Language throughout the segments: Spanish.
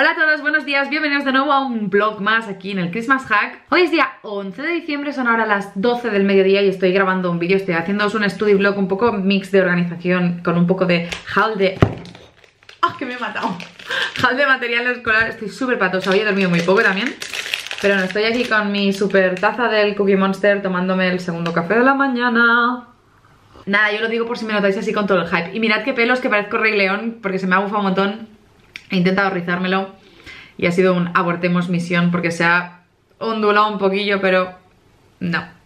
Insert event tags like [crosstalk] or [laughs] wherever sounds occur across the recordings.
Hola a todos, buenos días, bienvenidos de nuevo a un vlog más aquí en el Christmas Hack. Hoy es día 11 de diciembre, son ahora las 12 del mediodía y estoy grabando un vídeo Estoy haciendo un study vlog un poco mix de organización con un poco de haul de... ¡Ah, que me he matado! Haul de material escolar, estoy súper patosa, hoy he dormido muy poco también Pero no, estoy aquí con mi super taza del Cookie Monster tomándome el segundo café de la mañana. Nada, yo lo digo por si me notáis así con todo el hype. Y mirad qué pelos que parezco Rey León porque se me ha bufado un montón He intentado rizármelo y ha sido un abortemos misión porque se ha ondulado un poquillo, pero no.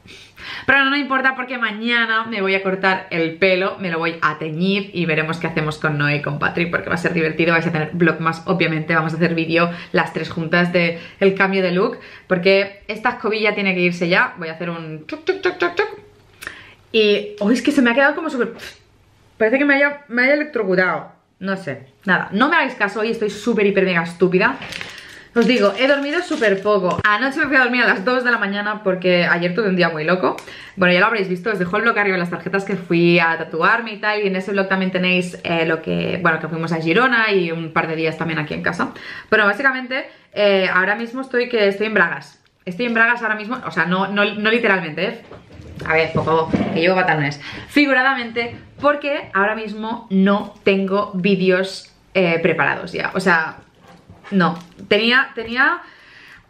Pero no, no importa porque mañana me voy a cortar el pelo, me lo voy a teñir y veremos qué hacemos con Noé y con Patrick porque va a ser divertido, vais a tener vlog más, obviamente. Vamos a hacer vídeo las tres juntas del el cambio de look porque esta escobilla tiene que irse ya, voy a hacer un chuc chuc chuc chuc y hoy es que se me ha quedado como súper... Parece que me haya, me haya electrocutado no sé, nada, no me hagáis caso, hoy estoy súper, hiper, mega estúpida. Os digo, he dormido súper poco. Anoche me fui a dormir a las 2 de la mañana porque ayer tuve un día muy loco. Bueno, ya lo habréis visto, os dejo el blog arriba las tarjetas que fui a tatuarme y tal Y en ese blog también tenéis eh, lo que, bueno, que fuimos a Girona y un par de días también aquí en casa. Bueno, básicamente, eh, ahora mismo estoy que estoy en Bragas. Estoy en Bragas ahora mismo, o sea, no, no, no literalmente, ¿eh? a ver, poco que llevo pantalones. Figuradamente, porque ahora mismo no tengo vídeos eh, preparados ya. O sea, no. Tenía, tenía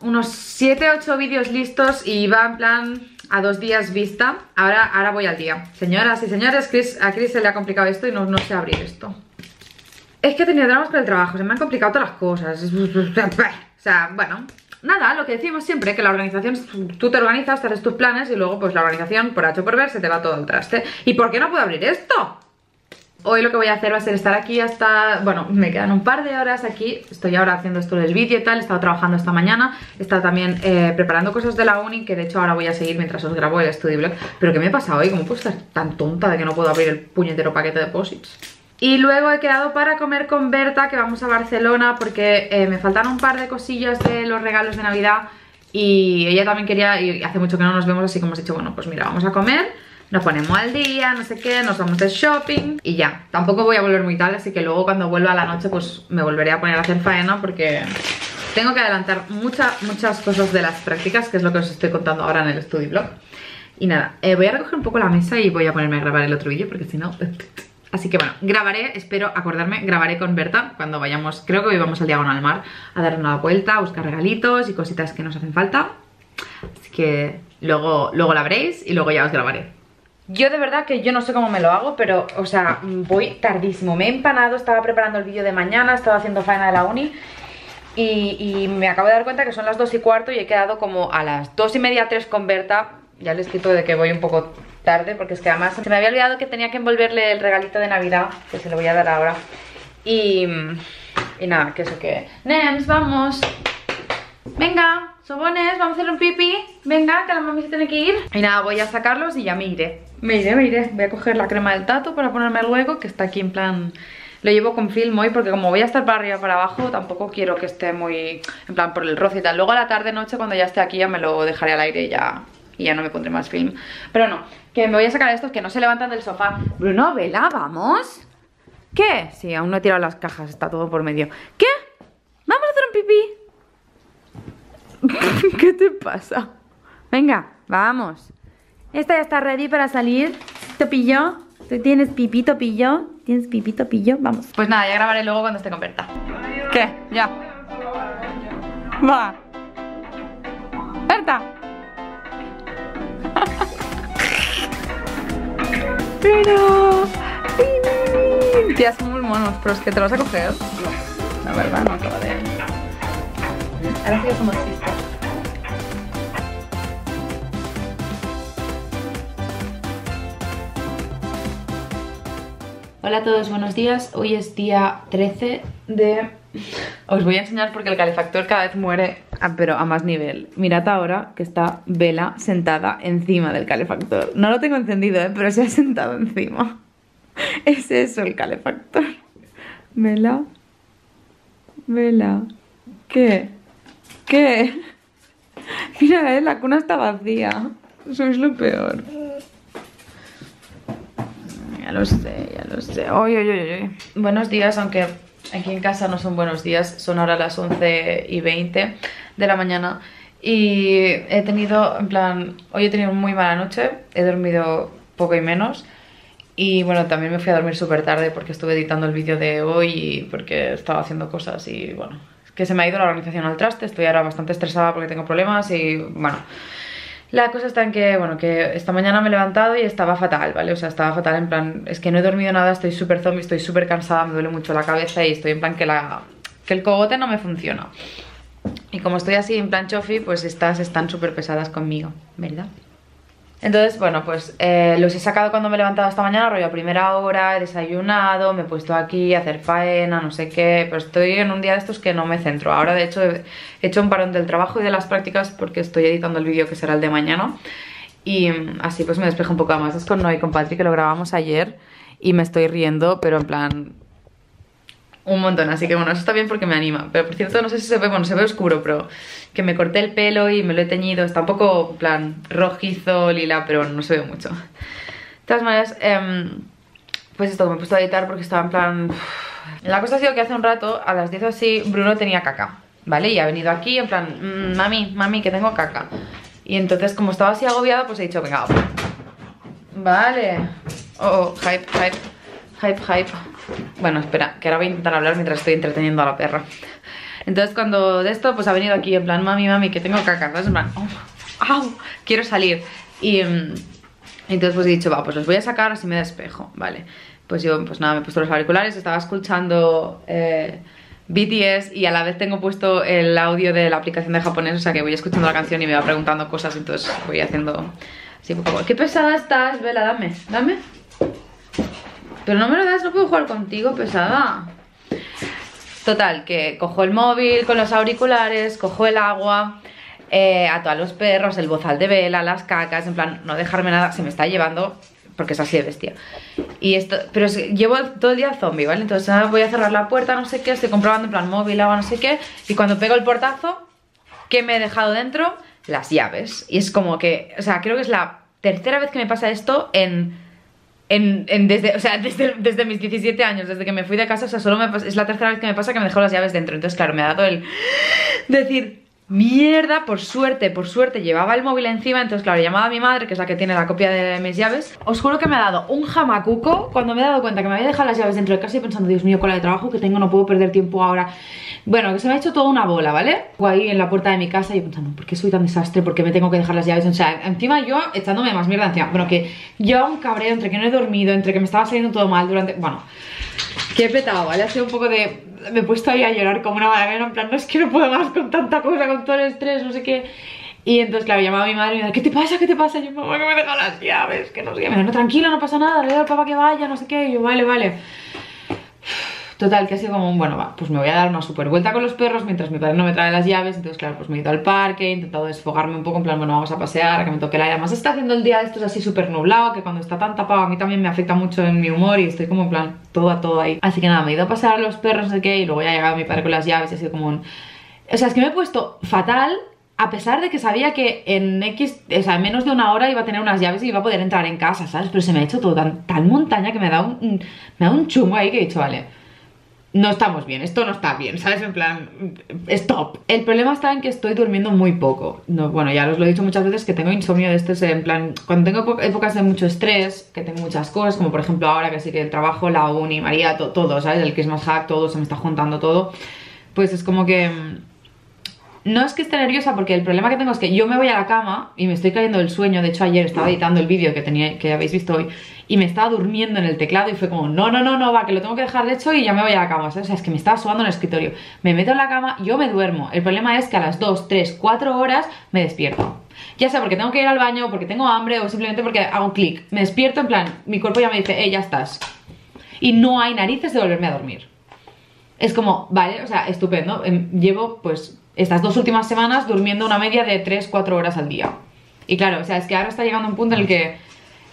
unos 7, 8 vídeos listos y iba en plan a dos días vista. Ahora, ahora voy al día. Señoras y señores, Chris, a Chris se le ha complicado esto y no, sé abrir esto. Es que he tenido dramas con el trabajo, se me han complicado todas las cosas. [laughs] O sea, bueno, nada, lo que decimos siempre, que la organización, tú te organizas, te haces tus planes y luego pues la organización, por hecho por ver, se te va todo al traste. ¿Y por qué no puedo abrir esto? Hoy lo que voy a hacer va a ser estar aquí hasta... Bueno, me quedan un par de horas aquí Estoy ahora haciendo esto del vídeo y tal He estado trabajando esta mañana He estado también eh, preparando cosas de la uni Que de hecho ahora voy a seguir mientras os grabo el study blog Pero ¿qué me pasa hoy? ¿Cómo puedo estar tan tonta de que no puedo abrir el puñetero paquete de posits? Y luego he quedado para comer con Berta Que vamos a Barcelona Porque eh, me faltan un par de cosillas de los regalos de Navidad Y ella también quería Y hace mucho que no nos vemos Así como hemos dicho, bueno, pues mira, vamos a comer nos ponemos al día, no sé qué, nos vamos de shopping y ya. Tampoco voy a volver muy tarde, así que luego cuando vuelva a la noche pues me volveré a poner a hacer faena porque tengo que adelantar muchas, muchas cosas de las prácticas, que es lo que os estoy contando ahora en el study blog. Y nada, eh, voy a recoger un poco la mesa y voy a ponerme a grabar el otro vídeo porque si no... [laughs] Así que bueno, grabaré, espero acordarme, grabaré con Berta cuando vayamos, creo que hoy vamos al Diagonal Mar a dar una vuelta, a buscar regalitos y cositas que nos hacen falta. Así que luego, luego la veréis y luego ya os grabaré. Yo de verdad que yo no sé cómo me lo hago, pero, o sea, voy tardísimo. Me he empanado, estaba preparando el vídeo de mañana, estaba haciendo faena de la uni y, me acabo de dar cuenta que son las 2 y cuarto y he quedado como a las 2 y media, 3 con Berta. Ya le he escrito de que voy un poco tarde porque es que además se me había olvidado que tenía que envolverle el regalito de Navidad, que se lo voy a dar ahora. Y, y nada, que eso que... Nems, vamos. Venga, sobones, vamos a hacer un pipi. Venga, que la mami se tiene que ir. Y nada, voy a sacarlos y ya me iré. Me iré, me iré. Voy a coger la crema del tato para ponerme luego, que está aquí en plan... Lo llevo con film hoy porque como voy a estar para arriba para abajo tampoco quiero que esté muy... En plan por el roce y tal. Luego a la tarde noche cuando ya esté aquí ya me lo dejaré al aire y ya... Ya no me pondré más film. Pero no, que me voy a sacar estos que no se levantan del sofá. Bruno, vela, vamos. ¿Qué? Sí, aún no he tirado las cajas, está todo por medio. ¿Qué? ¿Vamos a hacer un pipí? [laughs] ¿Qué te pasa? Venga, vamos. Esta ya está ready para salir. Topillo. ¿Tú tienes pipito pillo? ¿Tienes pipito pillo? Vamos. Pues nada, ya grabaré luego cuando esté con Berta. ¿Qué? Ya. Va. Berta. Pero... Tía, son muy monos, pero es que te los vas a coger. No, la verdad, no acaba de... Ahora sí que somos sisters. Hola a todos, buenos días. Hoy es día 13 de... Os voy a enseñar porque el calefactor cada vez muere, pero a más nivel. Mirad ahora que está Vela sentada encima del calefactor. No lo tengo encendido, ¿eh? pero se ha sentado encima. [laughs] Es eso el calefactor. Vela. Vela. ¿Qué? ¿Qué? [laughs] Mira, ¿eh? la cuna está vacía. Sois lo peor ya lo sé, ya lo sé. Buenos días, aunque Aquí en casa no son buenos días, son ahora las 11 y 20 de la mañana y he tenido, en plan, hoy he tenido muy mala noche, he dormido poco y menos y bueno, también me fui a dormir súper tarde porque estuve editando el vídeo de hoy y porque estaba haciendo cosas y bueno, que se me ha ido la organización al traste, estoy ahora bastante estresada porque tengo problemas y bueno... La cosa está en que, bueno, que esta mañana me he levantado y estaba fatal, ¿vale? O sea, estaba fatal en plan, es que no he dormido nada, estoy súper zombie, estoy súper cansada, me duele mucho la cabeza y estoy en plan que, la, que el cogote no me funciona. Y como estoy así en plan chofi, pues estas están súper pesadas conmigo, ¿verdad? Entonces, bueno, pues eh, los he sacado cuando me he levantado esta mañana, rollo a primera hora, he desayunado, me he puesto aquí a hacer faena, no sé qué, pero estoy en un día de estos que no me centro. Ahora, de hecho, he hecho un parón del trabajo y de las prácticas porque estoy editando el vídeo que será el de mañana. Y mm, así pues me despejo un poco más. Es con Noé y con Patrick que lo grabamos ayer y me estoy riendo, pero en plan un montón, así que bueno, eso está bien porque me anima. Pero por cierto, no sé si se ve, bueno, se ve oscuro, pero que me corté el pelo y me lo he teñido. Está un poco, plan, rojizo, lila, pero no se ve mucho. De todas maneras, eh, pues esto, me he puesto a editar porque estaba en plan... La cosa ha sido que hace un rato, a las 10 o así, Bruno tenía caca, ¿vale? Y ha venido aquí en plan, mmm, mami, mami, que tengo caca Y entonces, como estaba así agobiada, pues he dicho, venga, Vale. Oh, oh hype, hype. Hype, hype bueno, espera, que ahora voy a intentar hablar mientras estoy entreteniendo a la perra. Entonces cuando de esto, pues ha venido aquí en plan, mami, mami, que tengo caca, ¿sabes? En plan, oh, au, quiero salir. Y mm, entonces pues he dicho, va, pues los voy a sacar así me despejo, vale. Pues yo, pues nada, me he puesto los auriculares, estaba escuchando eh, BTS y a la vez tengo puesto el audio de la aplicación de japonés, o sea que voy escuchando la canción y me va preguntando cosas, entonces voy haciendo así poco. ¿Qué pesada estás, Vela? Dame, dame. Pero no me lo das, no puedo jugar contigo, pesada. Total, que cojo el móvil con los auriculares, cojo el agua, eh, a los perros, el bozal de vela, las cacas, en plan, no dejarme nada, se me está llevando, porque es así de bestia. Y esto, pero llevo todo el día zombie, ¿vale? Entonces ah, voy a cerrar la puerta, no sé qué, estoy comprobando en plan móvil, agua, no sé qué, y cuando pego el portazo, ¿qué me he dejado dentro? Las llaves. Y es como que, o sea, creo que es la tercera vez que me pasa esto en en, desde, o sea, [laughs] desde, desde, mis 17 años, desde que me fui de casa, o sea, solo me, es la tercera vez que me pasa que me dejo las llaves dentro. Entonces, claro, me ha dado el decir, mierda, por suerte, por suerte, llevaba el móvil encima, entonces, claro, llamaba a mi madre, que es la que tiene la copia de mis llaves. Os juro que me ha dado un jamacuco cuando me he dado cuenta que me había dejado las llaves dentro de casa y pensando, Dios mío, con la de trabajo que tengo, no puedo perder tiempo ahora. Bueno, que se me ha hecho toda una bola, ¿vale? Ahí en la puerta de mi casa y pensando, ¿por qué soy tan desastre? ¿Por qué me tengo que dejar las llaves? O sea, encima yo echándome más mierda encima. Bueno, que yo un cabreo entre que no he dormido, entre que me estaba saliendo todo mal durante... Bueno, que he petado, ¿vale? Ha sido un poco de... Me he puesto ahí a llorar como una madre, en plan, no es que no puedo más con tanta cosa, con todo el estrés, no sé qué... Y entonces, claro, llamaba a mi madre y me decía, ¿qué te pasa? ¿Qué te pasa? Y yo, mamá, que me deja las llaves, que no sé qué. Me dijo, no, tranquila, no pasa nada, le doy al papá que vaya, no sé qué. Y yo, vale, vale. Total, que ha sido como un, bueno, va, pues me voy a dar una super vuelta con los perros mientras mi padre no me trae las llaves. Entonces, claro, pues me he ido al parque, he intentado desfogarme un poco, en plan, bueno, vamos a pasear, que me toque el aire. Además, está haciendo el día de estos así súper nublado, que cuando está tan tapado a mí también me afecta mucho en mi humor y estoy como en plan, todo a todo ahí. Así que nada, me he ido a pasear a los perros, no sé qué, y luego ya ha llegado mi padre con las llaves y ha sido como un... O sea, es que me he puesto fatal a pesar de que sabía que en X, o sea, en menos de una hora iba a tener unas llaves y iba a poder entrar en casa, ¿sabes? Pero se me ha hecho todo tan, montaña que me dado un, me dado un chungo ahí que he dicho, vale no estamos bien, esto no está bien, ¿sabes? En plan, stop. El problema está en que estoy durmiendo muy poco. No, bueno, ya os lo he dicho muchas veces que tengo insomnio de este, en plan, cuando tengo épocas de mucho estrés, que tengo muchas cosas, como por ejemplo ahora que sí que el trabajo, la uni, María, todo, ¿sabes? El Christmas hack, todo, se me está juntando todo. Pues es como que no es que esté nerviosa porque el problema que tengo es que yo me voy a la cama y me estoy cayendo del sueño. De hecho, ayer estaba editando el vídeo que, tenía, que habéis visto hoy y me estaba durmiendo en el teclado y fue como, no, no, no, no, va, que lo tengo que dejar de hecho y ya me voy a la cama. O sea, es que me estaba subando en el escritorio. Me meto en la cama, yo me duermo. El problema es que a las 2, 3, 4 horas me despierto. Ya sea porque tengo que ir al baño, porque tengo hambre o simplemente porque hago clic. Me despierto en plan, mi cuerpo ya me dice, eh, ya estás. Y no hay narices de volverme a dormir. Es como, vale, o sea, estupendo. Em, llevo pues estas dos últimas semanas durmiendo una media de 3-4 horas al día. Y claro, o sea, es que ahora está llegando un punto en el que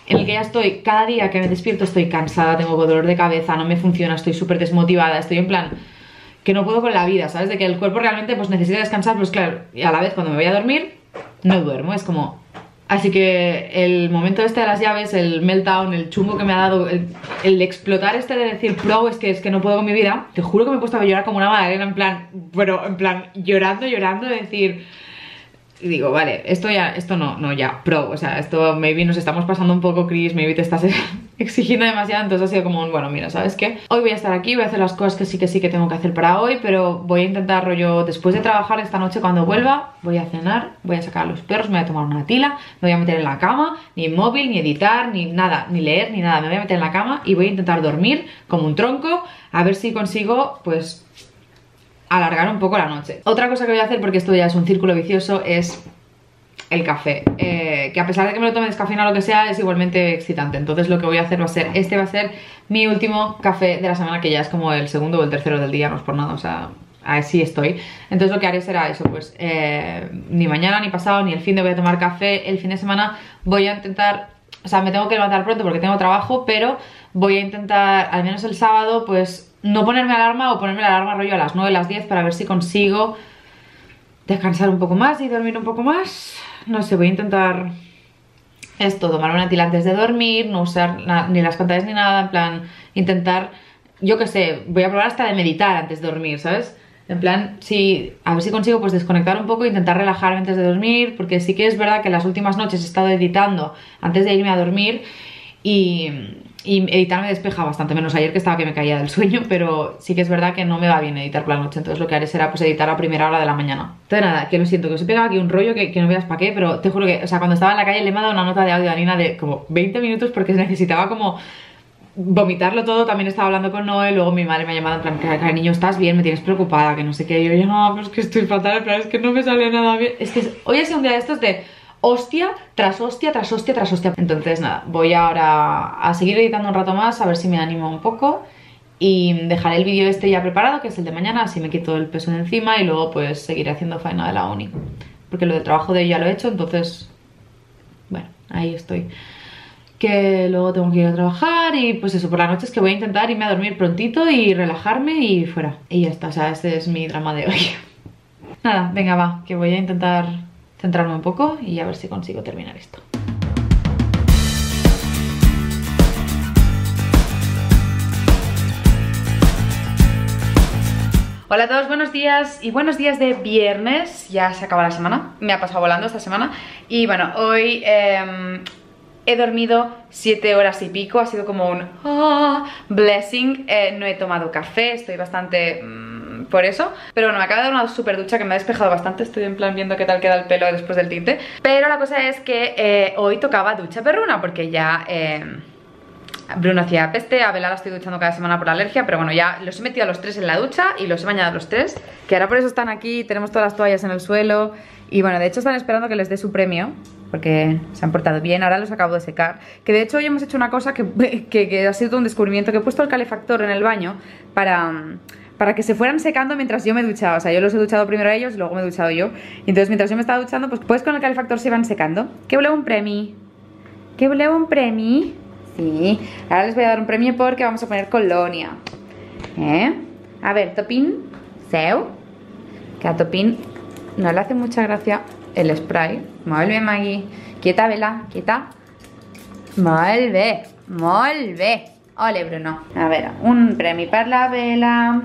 en el que ya estoy, cada día que me despierto estoy cansada, tengo dolor de cabeza, no me funciona, estoy súper desmotivada, estoy en plan que no puedo con la vida, ¿sabes? De que el cuerpo realmente pues necesita descansar, pues claro, y a la vez cuando me voy a dormir, no duermo, es como, Así que el momento este de las llaves, el meltdown, el chungo que me ha dado, el, explotar este de decir pro es que es que no puedo con mi vida, te juro que me he puesto a llorar como una madre en plan, bueno, en plan llorando, llorando, de decir y digo, vale, esto ya, esto no, no, ya, pro, o sea, esto maybe nos estamos pasando un poco, Chris, maybe te estás exigiendo demasiado, entonces ha sido como un, bueno, mira, ¿sabes qué? Hoy voy a estar aquí, voy a hacer las cosas que sí que sí que tengo que hacer para hoy, pero voy a intentar, rollo, después de trabajar esta noche cuando vuelva, voy a cenar, voy a sacar a los perros, me voy a tomar una tila, me voy a meter en la cama, ni móvil, ni editar, ni nada, ni leer, ni nada, me voy a meter en la cama y voy a intentar dormir como un tronco, a ver si consigo, pues alargar un poco la noche. Otra cosa que voy a hacer, porque esto ya es un círculo vicioso, es el café. Eh, que a pesar de que me lo tome descafeinado o lo que sea, es igualmente excitante. Entonces lo que voy a hacer va a ser, este va a ser mi último café de la semana, que ya es como el segundo o el tercero del día, no es por nada, o sea, así estoy. Entonces lo que haré será eso, pues eh, ni mañana, ni pasado, ni el fin de voy a tomar café. El fin de semana voy a intentar, o sea, me tengo que levantar pronto porque tengo trabajo, pero voy a intentar, al menos el sábado, pues no ponerme alarma o ponerme la alarma rollo a las 9, a las 10 para ver si consigo descansar un poco más y dormir un poco más. No sé, voy a intentar esto, tomar una tila antes de dormir, no usar ni las pantallas ni nada, en plan, intentar, yo qué sé, voy a probar hasta de meditar antes de dormir, ¿sabes? En plan, sí, a ver si consigo pues desconectar un poco, intentar relajarme antes de dormir, porque sí que es verdad que las últimas noches he estado editando antes de irme a dormir y, y editar me despeja bastante menos. Ayer que estaba que me caía del sueño, pero sí que es verdad que no me va bien editar por la noche, entonces lo que haré será pues editar a primera hora de la mañana. Entonces nada, que lo siento, que os he pegado aquí un rollo que, no veas para qué, pero te juro que, o sea, cuando estaba en la calle le he dado una nota de audio a Nina de como 20 minutos porque [laughs] necesitaba como vomitarlo todo, también estaba hablando con Noé, luego mi madre me ha llamado en plan, que niño, estás bien, me tienes preocupada, que no sé qué, y yo, no, pues que estoy fatal, pero es que no me sale nada bien, es que hoy ha sido un día de estos de hostia tras hostia, tras hostia, tras hostia. Entonces nada, voy ahora a seguir editando un rato más, a ver si me animo un poco y dejaré el vídeo este ya preparado, que es el de mañana, así me quito el peso de encima y luego pues seguiré haciendo faena de la uni. Porque lo del trabajo de hoy ya lo he hecho, entonces, bueno, ahí estoy. Que luego tengo que ir a trabajar y pues eso, por la noche es que voy a intentar irme a dormir prontito y relajarme y fuera. Y ya está, o sea, este es mi drama de hoy. [laughs] Nada, venga va, que voy a intentar centrarme un poco y a ver si consigo terminar esto. Hola a todos, buenos días y buenos días de viernes, ya se acaba la semana, me ha pasado volando esta semana. Y bueno, hoy em, he dormido 7 horas y pico, ha sido como un ah, blessing, eh, no he tomado café, estoy bastante... Por eso. Pero bueno, me acaba de dar una super ducha que me ha despejado bastante. Estoy en plan viendo qué tal queda el pelo después del tinte. Pero la cosa es que eh, hoy tocaba ducha perruna Porque ya... Eh, Bruno hacía peste, a Bela la estoy duchando cada semana por alergia Pero bueno, ya los he metido a los tres en la ducha Y los he bañado a los tres Que ahora por eso están aquí, tenemos todas las toallas en el suelo. Y bueno, de hecho están esperando que les dé su premio porque se han portado bien, ahora los acabo de secar. Que de hecho hoy hemos hecho una cosa que, [laughs] que, que ha sido un descubrimiento Que he puesto el calefactor en el baño para para que se fueran secando mientras yo me duchaba. O sea, yo los he duchado primero a ellos y luego me he duchado yo. Entonces mientras yo me estaba duchando, pues, pues con el calefactor se iban secando. ¿Qué voleu un premi? ¿Qué voleu un premi? Sí, ahora les voy a dar un premio porque vamos a poner colonia. ¿Eh? A ver, Topín, seu. Que a Topín no le hace mucha gracia el spray. Molt Maggie. Quieta, Vela, quieta. Molt bé, Ole, Bruno. A veure, un premi per la vela,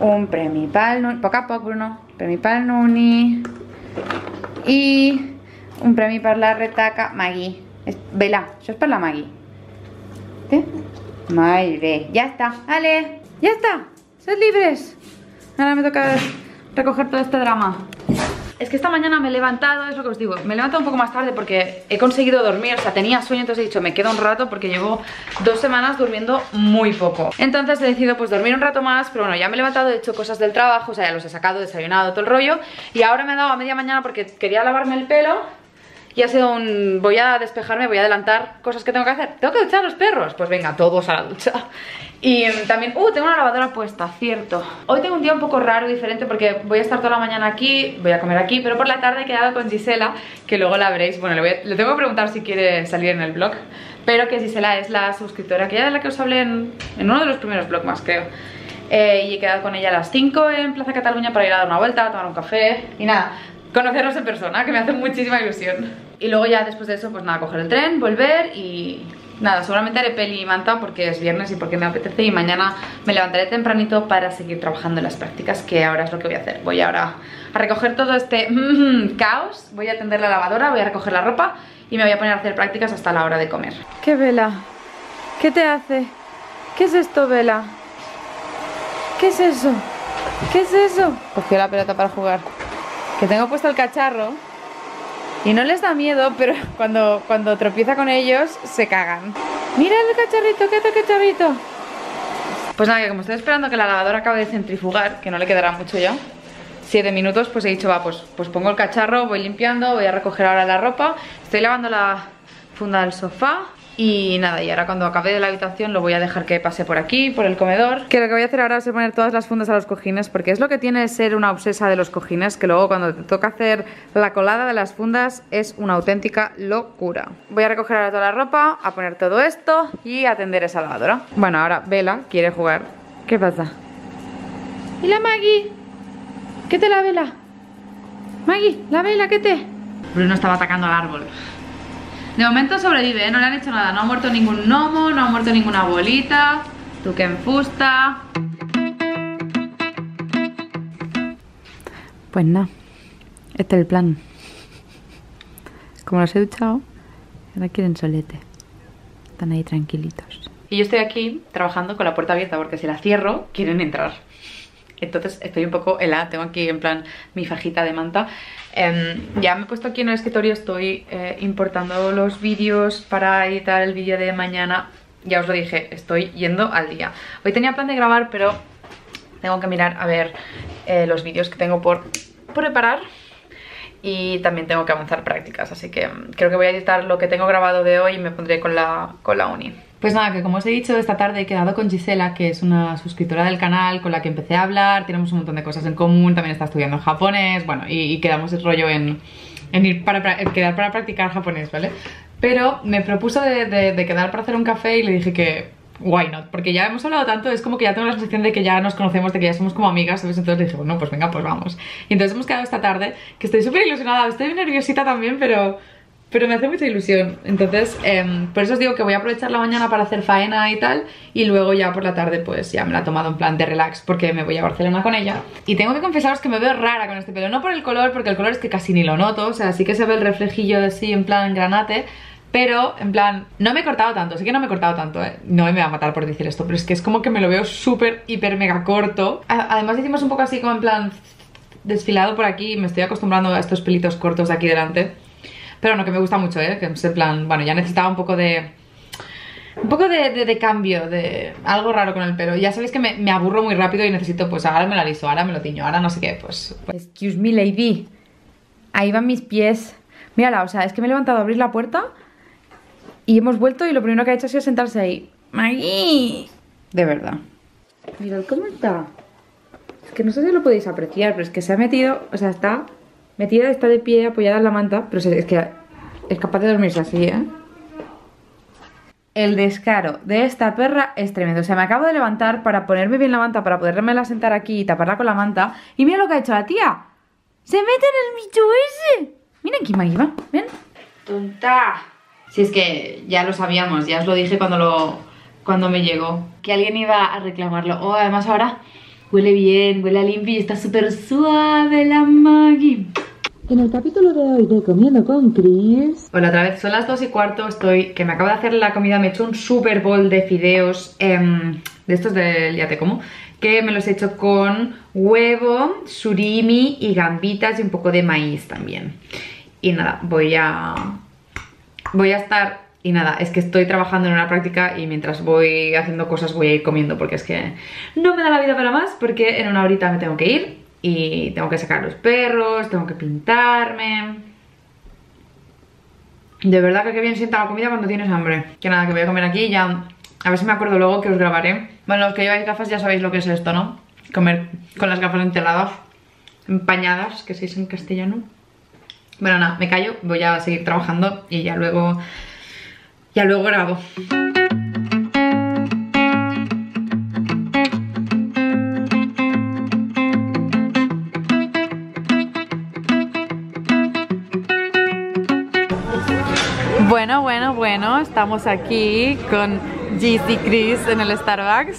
un premi pel Nuni, poc a poc, Bruno, premi pel Nuni, i un premi per la retaca Magui. Vela, això és la Magui. ¿Sí? Molt bé, ja està, vale, ja està, sed libres. Ahora me toca recoger todo este drama. Es que esta mañana me he levantado, es lo que os digo, me he levantado un poco más tarde porque he conseguido dormir, o sea, tenía sueño, entonces he dicho, me quedo un rato porque llevo dos semanas durmiendo muy poco. Entonces he decidido pues dormir un rato más, pero bueno, ya me he levantado, he hecho cosas del trabajo, o sea, ya los he sacado, desayunado, todo el rollo, y ahora me he dado a media mañana porque quería lavarme el pelo y ha sido un... voy a despejarme, voy a adelantar cosas que tengo que hacer. ¿Tengo que duchar a los perros? Pues venga, todos a la ducha. Y también, uh, tengo una lavadora puesta, cierto. Hoy tengo un día un poco raro, diferente Porque voy a estar toda la mañana aquí, voy a comer aquí Pero por la tarde he quedado con Gisela Que luego la veréis, bueno, le, voy le tengo que preguntar si quiere salir en el blog Pero que Gisela es la suscriptora Que ya de la que os hablé en, uno de los primeros vlogs más, creo. Eh, Y he quedado con ella a las 5 en Plaza Cataluña Para ir a dar una vuelta, a tomar un café Y nada, conocernos en persona, que me hace muchísima ilusión. Y luego ya después de eso, pues nada, coger el tren, volver y nada, seguramente haré peli y manta porque es viernes y porque me apetece y mañana me levantaré tempranito para seguir trabajando en las prácticas que ahora es lo que voy a hacer. Voy ahora a recoger todo este caos, voy a atender la lavadora, voy a recoger la ropa y me voy a poner a hacer prácticas hasta la hora de comer. ¿Qué Vela? ¿Qué te hace? ¿Qué es esto, Vela? ¿Qué es eso? ¿Qué es eso? Cogió la pelota para jugar. Que tengo puesto el cacharro y no les da miedo, pero [laughs] cuando, cuando tropieza con ellos, se cagan. Mira el cacharrito, ¿qué el cacharrito? Pues nada, que como estoy esperando que la lavadora acabe de centrifugar, que no le quedará mucho ya, siete minutos, pues he dicho, va, pues, pues pongo el cacharro, voy limpiando, voy a recoger ahora la ropa, estoy lavando la funda del sofá y nada, y ahora cuando acabe de la habitación lo voy a dejar que pase por aquí, por el comedor Que lo que voy a hacer ahora es poner todas las fundas a los cojines Porque es lo que tiene ser una obsesa de los cojines Que luego cuando te toca hacer la colada de las fundas es una auténtica locura Voy a recoger ahora toda la ropa, a poner todo esto y a atender esa lavadora Bueno, ahora Vela quiere jugar ¿Qué pasa? ¿Y la Maggie? ¿Qué te la vela? Maggie, la vela, ¿qué te? Bruno estaba atacando al árbol de momento sobrevive, ¿eh? no le han hecho nada. No ha muerto ningún gnomo, no ha muerto ninguna bolita Tú que enfusta Pues nada Este es el plan. Como los he duchado Ahora quieren solete. Están ahí tranquilitos. Y yo estoy aquí trabajando con la puerta abierta Porque si la cierro, quieren entrar. Entonces estoy un poco helada, tengo aquí en plan mi fajita de manta em, Ya me he puesto aquí en el escritorio, estoy eh, importando los vídeos para editar el vídeo de mañana. Ya os lo dije, estoy yendo al día. Hoy tenía plan de grabar, pero tengo que mirar a ver eh, los vídeos que tengo por preparar. Y también tengo que avanzar prácticas, así que em, creo que voy a editar lo que tengo grabado de hoy y me pondré con la, con la uni. Pues nada, que como os he dicho, esta tarde he quedado con Gisela, que es una suscriptora del canal con la que empecé a hablar, tenemos un montón de cosas en común, también está estudiando japonés, bueno, y, quedamos el rollo en, ir para, quedar para practicar japonés, ¿vale? Pero me propuso de, quedar para hacer un café y le dije que why not, porque ya hemos hablado tanto, es como que ya tengo la sensación de que ya nos conocemos, de que ya somos como amigas. Entonces le dije, bueno, pues venga, pues vamos. Y entonces hemos quedado esta tarde, que estoy súper ilusionada, estoy nerviosita también, pero pero me hace mucha ilusión. Entonces, em, por eso os digo que voy a aprovechar la mañana para hacer faena y tal. Y luego ya por la tarde, pues ya me la he tomado en plan de relax porque me voy a Barcelona con ella. Y tengo que confesaros que me veo rara con este pelo. No por el color, porque el color es que casi ni lo noto. O sea, sí que se ve el reflejillo así en plan granate. Pero, en plan, no me he cortado tanto, sí que no me he cortado tanto, ¿eh? No me va a matar por decir esto, pero es que es como que me lo veo súper, hiper, mega corto Además hicimos un poco así como en plan desfilado por aquí Me estoy acostumbrando a estos pelitos cortos de aquí delante pero no, que me gusta mucho, ¿eh? Que es en plan, bueno, ya necesitaba un poco de... Un poco de, cambio, de algo raro con el pelo. Ya sabéis que me, aburro muy rápido y necesito, pues ahora me lo aliso, ahora me lo tiño, ahora no sé qué, pues, pues... Excuse me, lady. Ahí van mis pies. Mírala, o sea, es que me he levantado a abrir la puerta y hemos vuelto y lo primero que ha hecho ha sido sentarse ahí. ¡Maggie! De verdad. Mirad cómo está. Es que no sé si lo podéis apreciar, pero es que se ha metido, o sea, está Metida está de pie apoyada en la manta, pero es que es capaz de dormirse así, ¿eh? El descaro de esta perra es tremendo. O sea, me acabo de levantar para ponerme bien la manta, para poderme sentar aquí y taparla con la manta. Y mira lo que ha hecho la tía. ¡Se mete en el bicho ese! Miren aquí, Maggie, ¿Ven? ¡Tonta! Si es que ya lo sabíamos, ya os lo dije cuando lo cuando me llegó. Que alguien iba a reclamarlo. Oh, además ahora huele bien, huele a limpio y está súper suave la Maggie. En el capítulo de hoy de Comiendo con Chris. Hola otra vez, son las 2 y cuarto, estoy que me acabo de hacer la comida, me he hecho un super bowl de fideos em, de estos del ya te como que me los he hecho con huevo, surimi y gambitas y un poco de maíz también. Y nada, voy a voy a estar y nada, es que estoy trabajando en una práctica y mientras voy haciendo cosas voy a ir comiendo porque es que no me da la vida para más porque en una horita me tengo que ir y tengo que sacar los perros, tengo que pintarme. De verdad que qué bien sienta la comida cuando tienes hambre. Que nada, que voy a comer aquí y ya... A ver si me acuerdo luego que os grabaré. Bueno, los que lleváis gafas ya sabéis lo que es esto, ¿no? Comer con las gafas enteladas, empañadas, que se dice en castellano. Bueno, nada, me callo, voy a seguir trabajando y ya luego... Ya luego grabo. Bueno, estamos aquí con GC Chris en el Starbucks.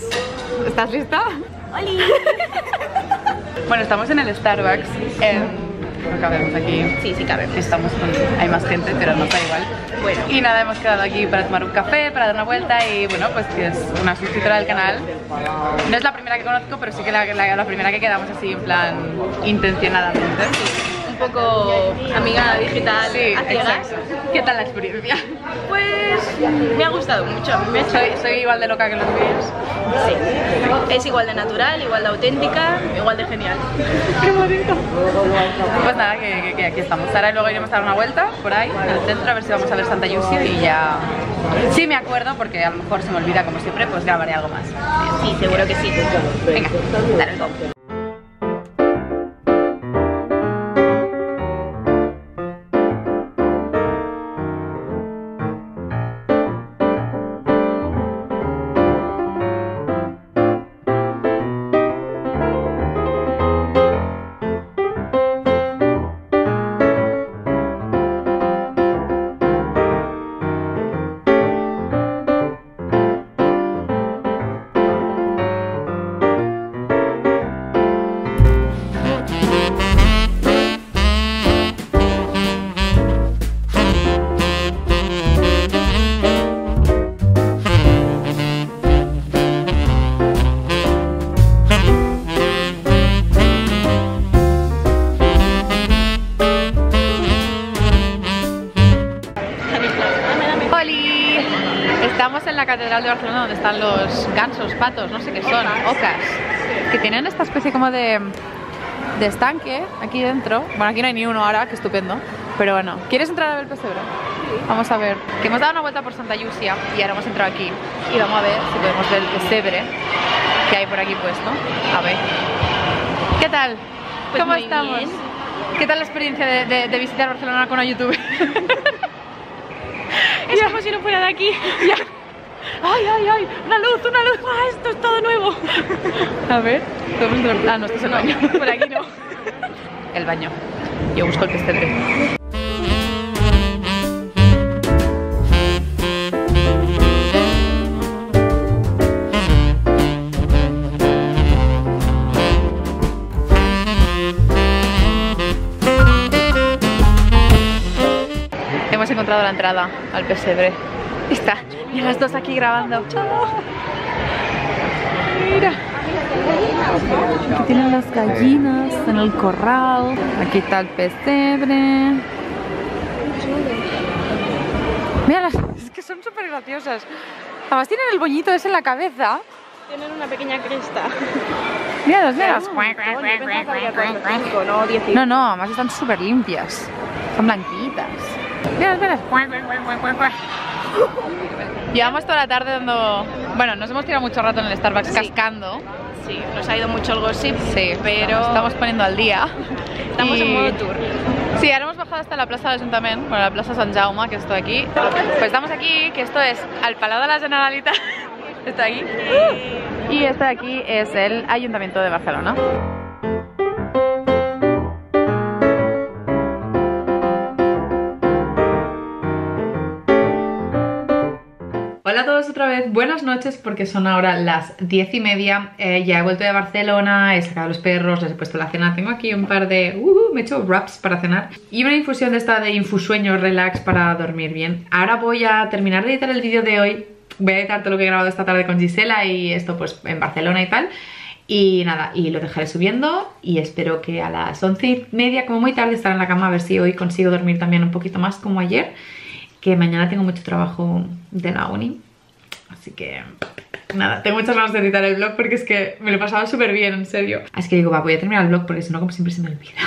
¿Estás lista? ¡Holi! [laughs] Bueno, estamos en el Starbucks. no cabemos aquí. Sí, sí cabe. Estamos con, hay más gente, pero no da igual. Bueno. Y nada, hemos quedado aquí para tomar un café, para dar una vuelta y bueno, pues que es una suscriptora del canal. No es la primera que conozco, pero sí que la, la- la primera que quedamos así en plan intencionadamente. Poco amiga digital Sí, a ciegas. ¿Qué tal la experiencia? Pues me ha gustado mucho. Me Soy, soy igual de loca que los vídeos. Sí. Es igual de natural, igual de auténtica, igual de genial. ¡Qué bonito! Pues nada, que, que- que aquí estamos. Ahora y luego iremos a dar una vuelta por ahí, en el centro, a ver si vamos a ver Santa Yusia y ya... Sí me acuerdo, porque a lo mejor se me olvida como siempre, pues grabaré algo más. Sí, seguro que sí. Venga, dale go. Gansos, patos, no sé qué son, ocas, que tienen esta especie como de, de estanque aquí dentro. Bueno, aquí no hay ni uno ahora, qué estupendo. Pero bueno, ¿quieres entrar a ver el pesebre? Vamos a ver. Que hemos dado una vuelta por Santa Yusia y ahora hemos entrado aquí. Y vamos a ver si podemos ver el pesebre que hay por aquí puesto. A ver. ¿Qué tal? Pues ¿Cómo estamos? bien. ¿Qué tal la experiencia de, de- de visitar Barcelona con una youtuber? [laughs] Es como si no fuera de aquí. [laughs] Ya. ¡Ay, ay, ay! ¡Una luz, una luz! ¡Ah, esto es todo nuevo! A ver, mundo- Ah, no, esto es el baño. [laughs] Por aquí no. El baño. Yo busco el pesebre. Hemos encontrado la entrada al pesebre. Está. Y las dos aquí grabando. Mira. Aquí tienen las gallinas en el corral. Aquí está el pesebre. Mira, las- es que son súper graciosas. Además tienen el boñito ese en la cabeza. Tienen una pequeña cresta. Míralas, míralas. No, 18. No, no, además están súper limpias. Son blanquitas. Míralas, míralas. [laughs] Llevamos toda la tarde dando... Bueno, nos hemos tirado mucho rato en el Starbucks Sí. cascando. Sí, nos ha ido mucho el gossip. Sí, pero estamos poniendo al día. estamos Y- en modo tour. Sí, ahora hemos bajado hasta la plaza del Ayuntamiento, bueno, la plaza San Jaume, que estoy aquí. Pues estamos aquí, que esto es al Palau de la Generalitat. [laughs] Está aquí. Y este de aquí es el Ayuntamiento de Barcelona. Hola a todos otra vez, buenas noches porque son ahora las diez y media, Eh, ya he vuelto de Barcelona, he sacado los perros, les he puesto la cena, tengo aquí un par de... Me he hecho wraps para cenar y una infusión de esta de infusueño relax para dormir bien. Ahora voy a terminar de editar el vídeo de hoy, voy a editar todo lo que he grabado esta tarde con Gisela y esto pues en Barcelona y tal. Y nada, y lo dejaré subiendo y espero que a las once y media, como muy tarde, estar en la cama a ver si hoy consigo dormir también un poquito más como ayer que mañana tengo mucho trabajo de la uni. Así que nada, tengo muchas ganas de editar el vlog porque es que me lo he pasado súper bien, en serio. Así que digo, va, voy a terminar el vlog porque si no, como siempre se me olvida. [laughs]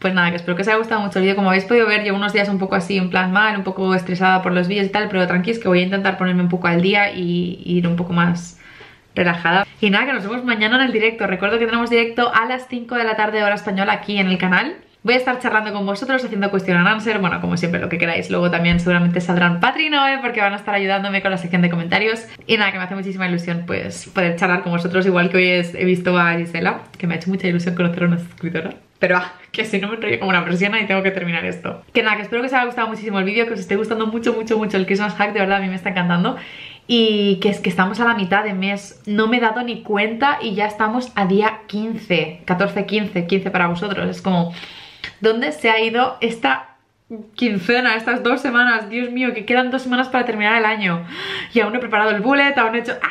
Pues nada, que espero que os haya gustado mucho el vídeo. Como habéis podido ver, llevo unos días un poco así, en plan mal, un poco estresada por los vídeos y tal, pero tranqui, es que voy a intentar ponerme un poco al día y, y ir un poco más relajada. Y nada, que nos vemos mañana en el directo. Recuerdo que tenemos directo a las 5 de la tarde hora española aquí en el canal. Voy a estar charlando con vosotros, haciendo question and answer, bueno, como siempre, lo que queráis. Luego también seguramente saldrán Patri y Noé porque van a estar ayudándome con la sección de comentarios. Y nada, que me hace muchísima ilusión pues poder charlar con vosotros, igual que hoy he visto a Gisela, que me ha hecho mucha ilusión conocer a una suscriptora. Pero ah, que si no me enrollo como una persiana y tengo que terminar esto. Que nada, que espero que os haya gustado muchísimo el vídeo, que os esté gustando mucho, mucho, mucho el Christmas hack, de verdad a mí me está encantando. Y que es que estamos a la mitad de mes, no me he dado ni cuenta y ya estamos a día 15, 14, 15, 15 para vosotros. Es como, ¿dónde se ha ido esta quincena, estas dos semanas? Dios mío, que quedan dos semanas para terminar el año. Y aún no he preparado el bullet, aún he hecho... ¡Ah!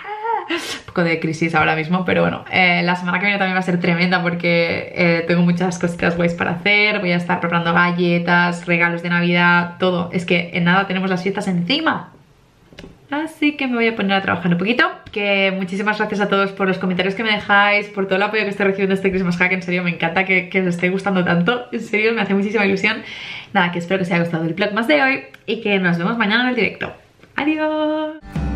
Un poco de crisis ahora mismo, pero bueno, eh, la semana que viene también va a ser tremenda porque eh, tengo muchas cositas guays para hacer, voy a estar preparando galletas, regalos de navidad, todo. Es que en nada tenemos las fiestas encima. Así que me voy a poner a trabajar un poquito Que muchísimas gracias a todos por los comentarios que me dejáis Por todo el apoyo que estoy recibiendo este Christmas Hack En serio, me encanta que, que os esté gustando tanto En serio, me hace muchísima ilusión. Nada, que espero que os haya gustado el vlog más de hoy Y que nos vemos mañana en el directo. Adiós